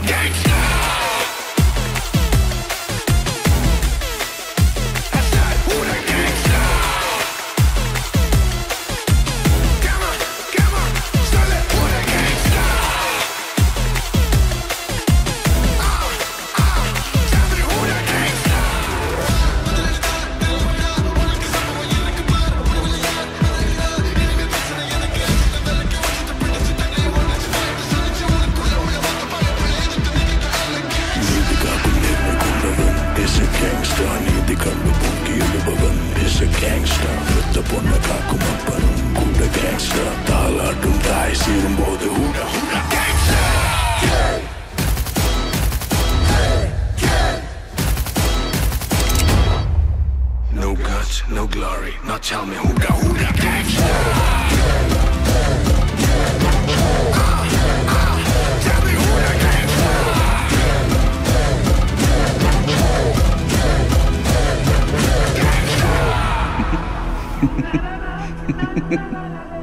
Needhi I see them both the hula hula gangster. No guts, no glory. Now tell me who the who the gangster. Ha ha ha.